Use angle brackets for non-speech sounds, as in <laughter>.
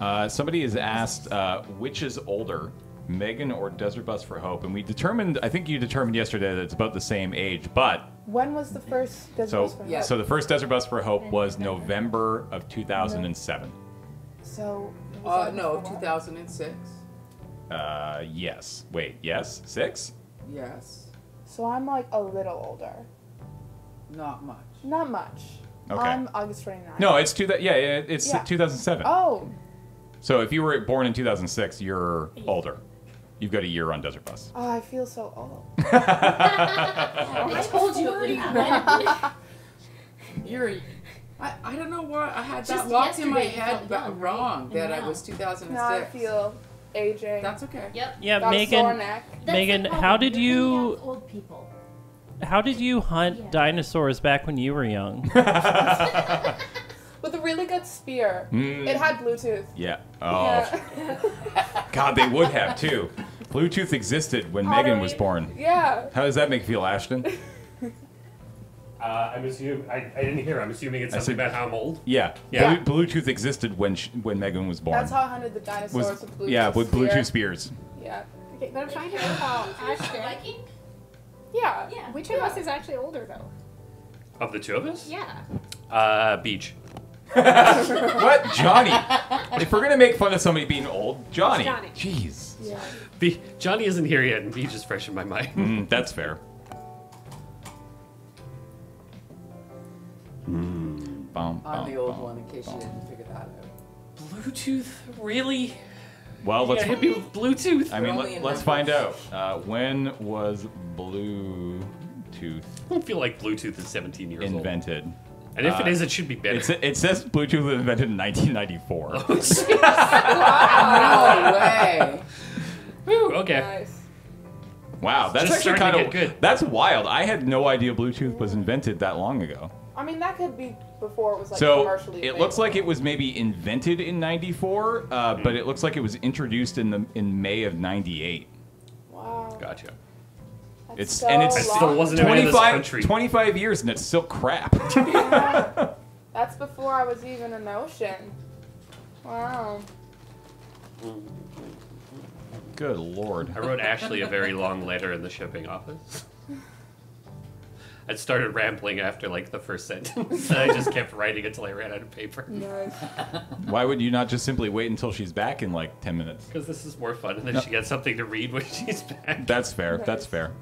Uh, somebody has asked uh, which is older, Meaghan or Desert Bus for Hope, and we determined. I think you determined yesterday that it's about the same age, but When was the first Desert so Bus for Hope? so the first Desert Bus for Hope was November of 2007. So. Uh, no, 2006. Uh, yes. Wait, yes, six. Yes. So I'm like a little older. Not much. Not much. Okay. I'm August 29th. No, it's two. That yeah, yeah, it's Yeah. 2007. Oh, So if you were born in 2006, you're older. You've got a year on Desert Bus. oh, I feel so old. <laughs> I told you it would be <laughs> You're. I, I don't know why I had that locked in my head but young, wrong right? that And I was 2006. Now I feel aging. That's okay. Yep. Yeah, Got Meaghan. Meaghan, how did You're you- Old people. How did you hunt Yeah. dinosaurs back when you were young? <laughs> With a really good spear. Mm. It had Bluetooth. Yeah. Oh, Yeah. <laughs> God, they would have too. Bluetooth existed when Meaghan was born. yeah. How does that make you feel, Ashton? <laughs> Uh, I'm assuming I, I didn't hear. I'm assuming it's something said- about how I'm old. Yeah. Yeah. Blu- Bluetooth existed when sh- when Meaghan was born. That's how I hunted the dinosaurs was with Bluetooth. yeah with spear. Bluetooth spears. Yeah. Okay, but I'm trying to <laughs> recall Ashton. Viking? Yeah. Yeah. Which of us is actually older though? Of the two of us? Yeah. Uh, Beach. <laughs> what, Johnny? if we're gonna make fun of somebody being old, Johnny. Johnny. Jeez. Yeah. Be- Johnny isn't here yet, and Beach is fresh in my mind. Mm, that's fair. Bum, I'm the old bum, one in case you didn't figure that out. Bluetooth? Really? Well, You let's. gotta hit me with Bluetooth. I mean, let, let's find out. Uh, when was Bluetooth I don't feel like Bluetooth is 17 years old. invented? And if it Uh, is, it should be better. It's, it says Bluetooth was invented in 1994. <laughs> No way. Woo, okay. Nice. Wow, that's Just actually kind of good. That's wild. I had no idea Bluetooth was invented that long ago. I mean, that could be before it was like so commercially. it looks like it was maybe invented in '94, uh, but it looks like it was introduced in the in May of '98. Wow. Gotcha. That's It's- so and it's- I still wasn't even in this 25, country. 25 years and it's still crap. <laughs> Yeah. That's before I was even an ocean. Wow. Good lord. I wrote Ashley a very long letter in the shipping office. I started rambling after like the first sentence. and <laughs> I just kept writing until I ran out of paper. Nice. <laughs> Why would you not just simply wait until she's back in like 10 minutes? Because this is more fun, and then she gets something to read when she's back. That's fair. Nice. That's fair.